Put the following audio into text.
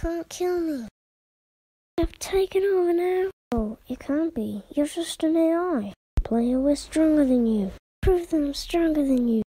can't kill me. I've taken over now. Oh, you can't be. You're just an AI. Player, we're stronger than you. Prove that I'm stronger than you.